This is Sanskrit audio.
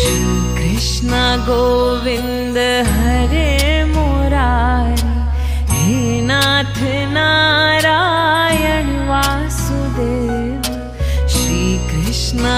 श्रीकृष्ण गोविन्द हरे मुरारि हे नाथ नारायण वासुदेव श्रीकृष्ण